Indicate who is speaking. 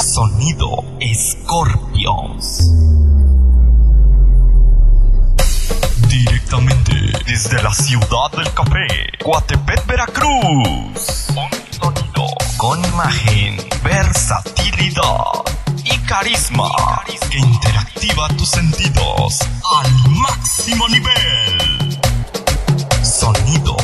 Speaker 1: Sonido Scorpions. Directamente desde la ciudad del café, Coatepec, Veracruz. Un sonido con imagen, versatilidad carisma que interactiva tus sentidos al máximo nivel. Sonido